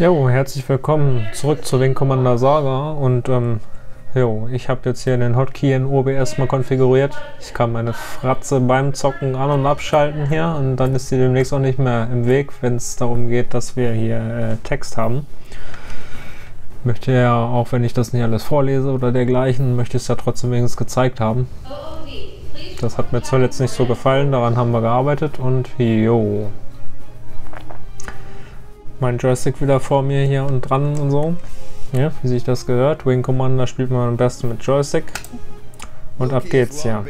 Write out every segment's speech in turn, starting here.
Jo, herzlich willkommen zurück zu Wing Commander Saga und ähm, jo, ich habe jetzt hier den Hotkey in OBS mal konfiguriert. Ich kann meine Fratze beim Zocken an- und abschalten hier und dann ist sie demnächst auch nicht mehr im Weg, wenn es darum geht, dass wir hier äh, Text haben. Möchte ja, auch wenn ich das nicht alles vorlese oder dergleichen, möchte ich es ja trotzdem wenigstens gezeigt haben. Das hat mir zuletzt nicht so gefallen, daran haben wir gearbeitet und jo mein Joystick wieder vor mir hier und dran und so. Ja, wie sich das gehört. Wing Commander spielt man am besten mit Joystick. Und ab geht's, ja.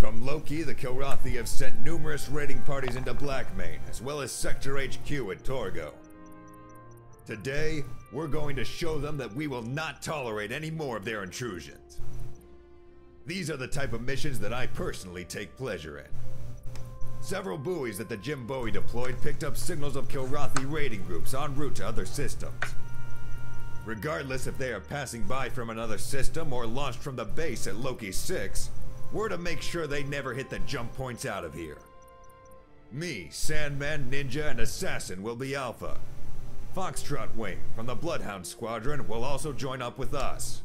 From Loki, the Kilrathi have sent numerous raiding parties into Blackmane, as well as Sector HQ at Torgo. Today, we're going to show them that we will not tolerate any more of their intrusions. These are the type of missions that I personally take pleasure in. Several buoys that the Jim Bowie deployed picked up signals of Kilrathi raiding groups en route to other systems. Regardless if they are passing by from another system or launched from the base at Loki 6, we're to make sure they never hit the jump points out of here. Me, Sandman, Ninja, and Assassin will be Alpha. Foxtrot Wing from the Bloodhound Squadron will also join up with us.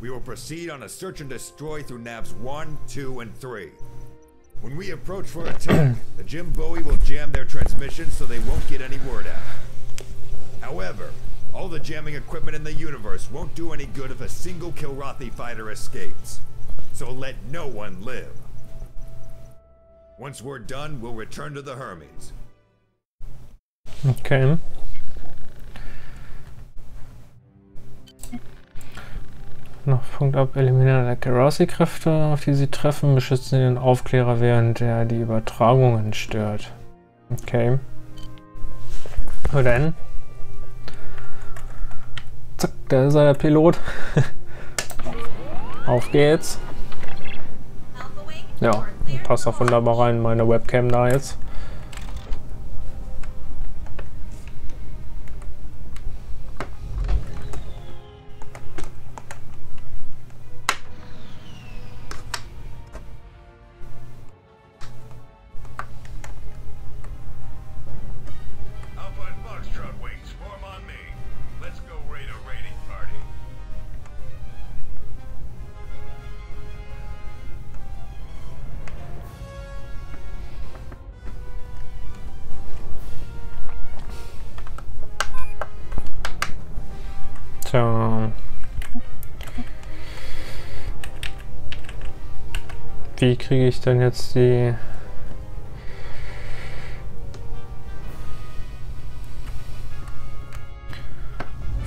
We will proceed on a search and destroy through navs 1, 2, and 3. When we approach for attack, the Jim Bowie will jam their transmission so they won't get any word out. However, all the jamming equipment in the universe won't do any good if a single Kilrathi fighter escapes. So let no one live. Once we're done, we'll return to the Hermes. Okay. Noch Punkt ab, eliminieren der Kerasi-Kräfte, auf die sie treffen, beschützen den Aufklärer, während er die Übertragungen stört. Okay. Und dann? Zack, da ist er, der Pilot. auf geht's. Ja, passt auch wunderbar rein, meine Webcam da jetzt. Tja. Wie kriege ich denn jetzt die...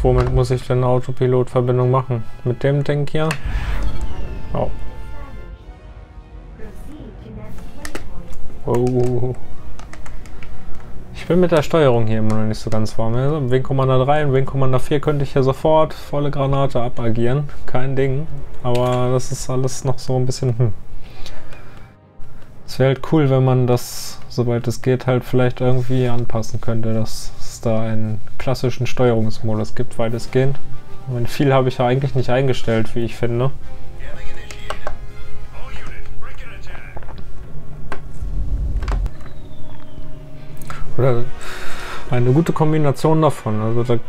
Womit muss ich denn Autopilot-Verbindung machen? Mit dem Ding hier? Oh. Oh. Ich bin mit der Steuerung hier immer noch nicht so ganz warm. Also Wing Commander 3 und Wing Commander 4 könnte ich ja sofort volle Granate abagieren. Kein Ding. Aber das ist alles noch so ein bisschen... Hm. Es wäre halt cool, wenn man das, soweit es geht, halt vielleicht irgendwie anpassen könnte, dass es da einen klassischen Steuerungsmodus gibt, weitestgehend. Und viel habe ich ja eigentlich nicht eingestellt, wie ich finde. Oder eine gute Kombination davon. Also da,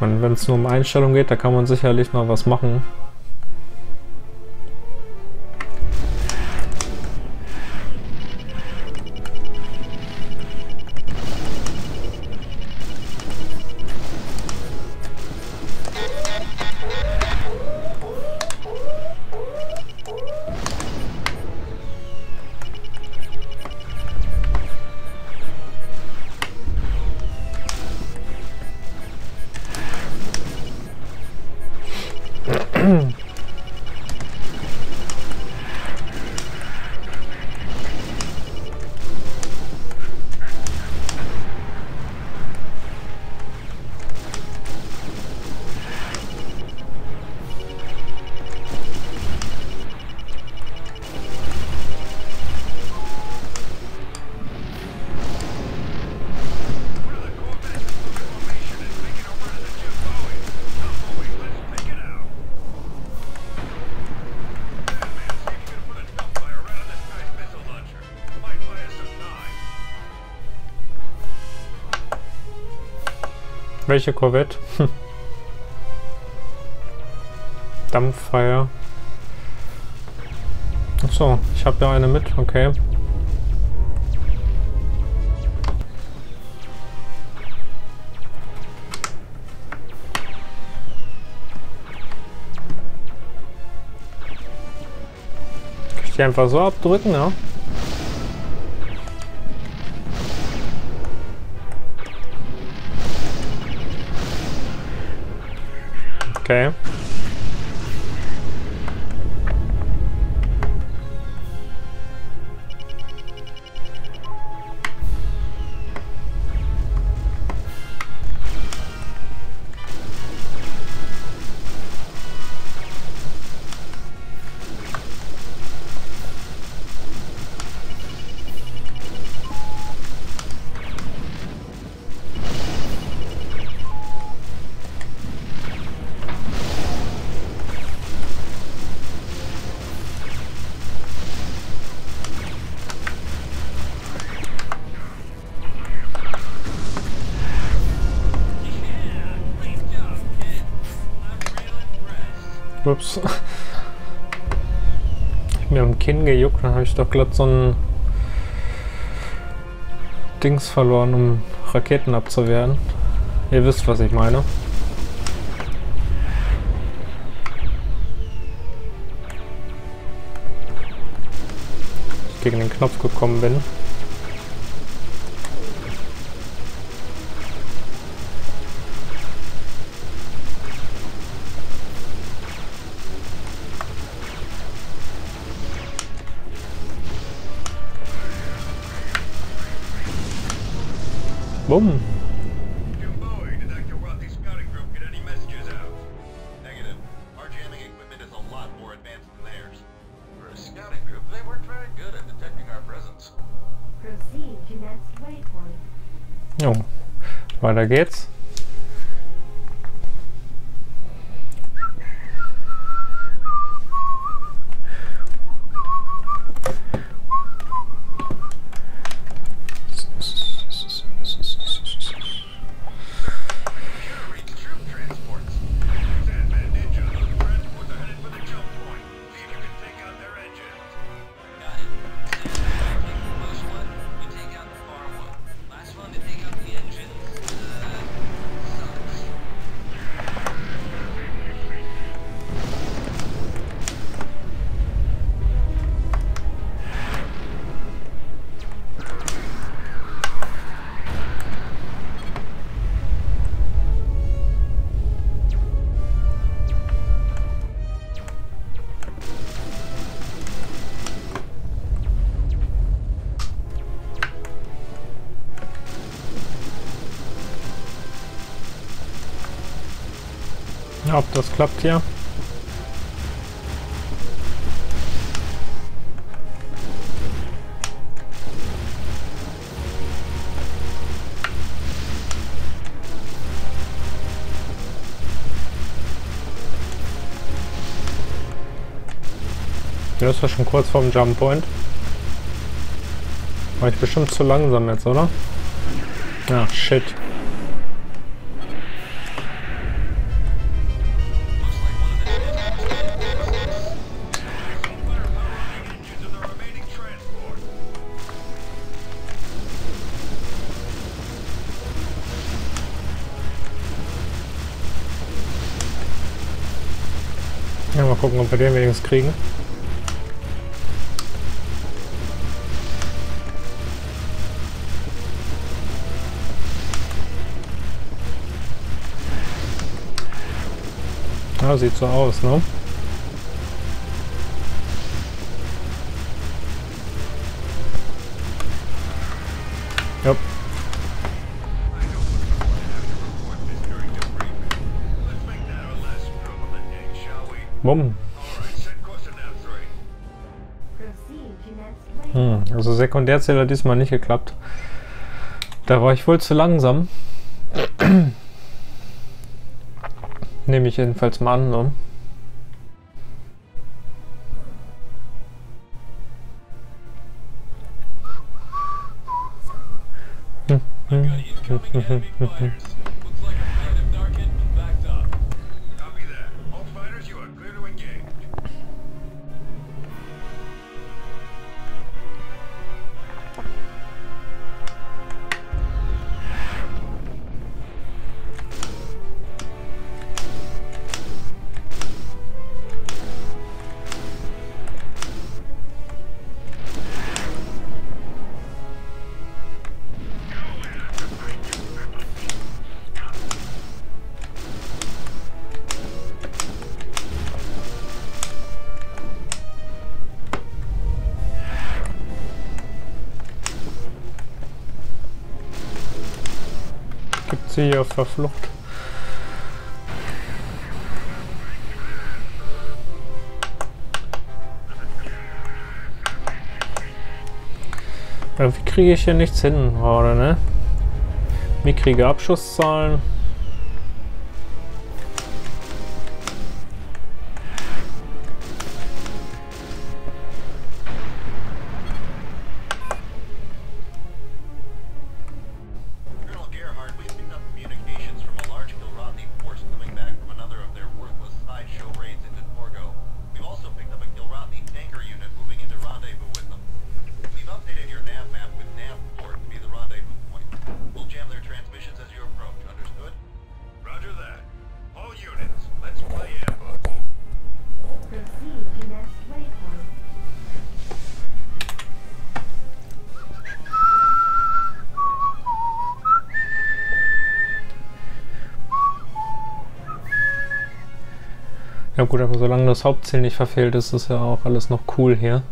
wenn es nur um Einstellungen geht, da kann man sicherlich noch was machen. Welche Korvette? Dampffeier. Achso, ich habe ja eine mit, okay. Kann ich einfach so abdrücken, ja? Okay. Ups. Ich mir am Kinn gejuckt, dann habe ich doch glatt so ein Dings verloren, um Raketen abzuwehren. Ihr wisst, was ich meine. Ich gegen den Knopf gekommen bin. Waypoint. Jo, weiter geht's. Ob das klappt hier. Das war schon kurz vorm Jump Point. War ich bestimmt zu langsam jetzt, oder? Ja, shit. Gucken, ob wir den wenigstens kriegen. Ja, sieht so aus, ne? Ja, waypoint. Hm, also Sekundärzähler diesmal nicht geklappt. Da war ich wohl zu langsam. Nehme ich jedenfalls mal an, ne? got incoming enemy sie hier auf der Flucht? Irgendwie kriege ich hier nichts hin gerade, ne? Mickrige Abschusszahlen. Ja gut, aber solange das Hauptziel nicht verfehlt ist, ist ja auch alles noch cool hier.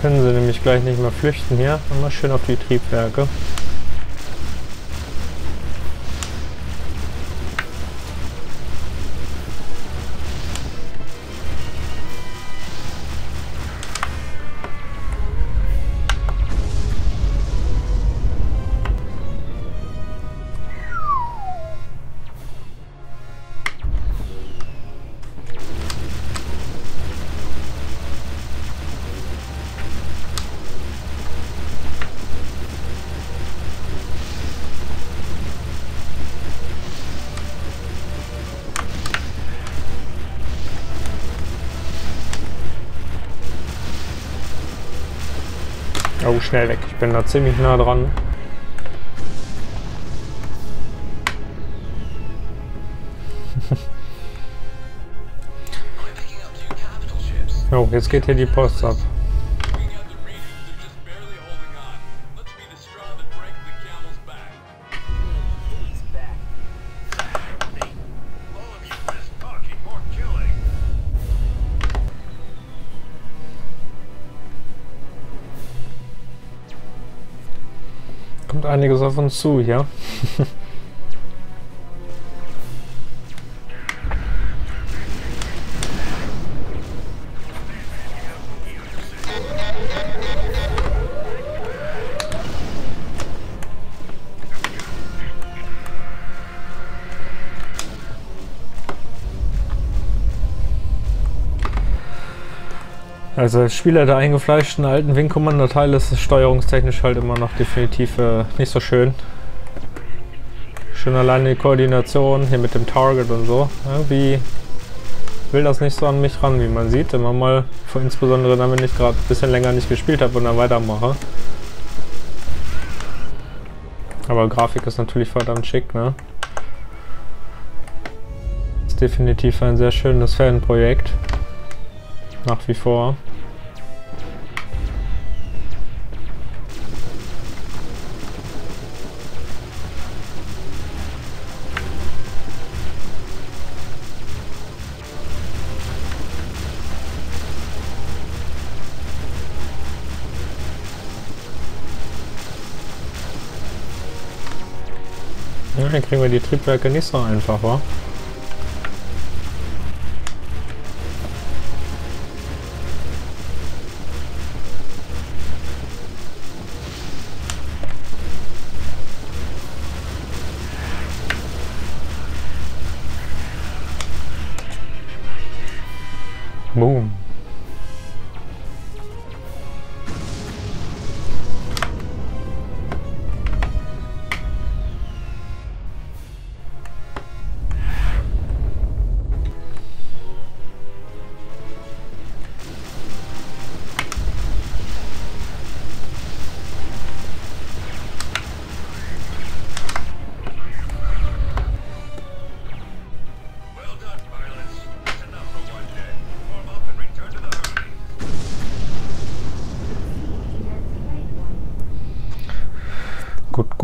Können sie nämlich gleich nicht mehr flüchten hier. Immer schön auf die Triebwerke. Oh, schnell weg. Ich bin da ziemlich nah dran. Oh, jetzt geht hier die Post ab. Einiges auf uns zu hier. Also als Spieler der eingefleischten alten Wing Commander Teile ist es steuerungstechnisch halt immer noch definitiv äh, nicht so schön. Schon alleine die Koordination hier mit dem Target und so. Irgendwie will das nicht so an mich ran, wie man sieht. Immer mal, vor- insbesondere dann, wenn ich gerade ein bisschen länger nicht gespielt habe und dann weitermache. Aber Grafik ist natürlich verdammt schick, ne? Ist definitiv ein sehr schönes Fanprojekt. Nach wie vor. Ja, dann kriegen wir die Triebwerke nicht so einfach, wa?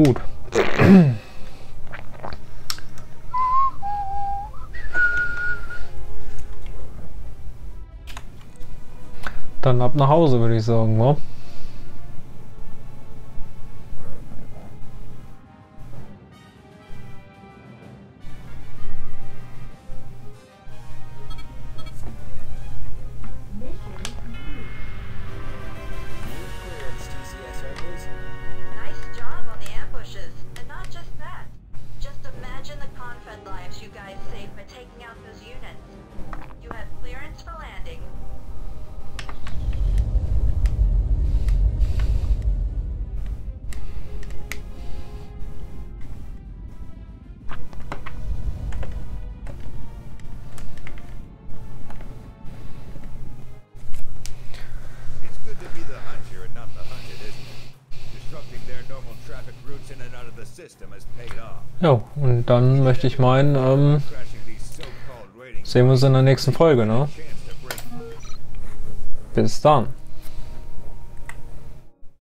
gut. Dann ab nach Hause, würde ich sagen, wa? Und dann möchte ich meinen, ähm, sehen wir uns in der nächsten Folge, ne? Bis dann.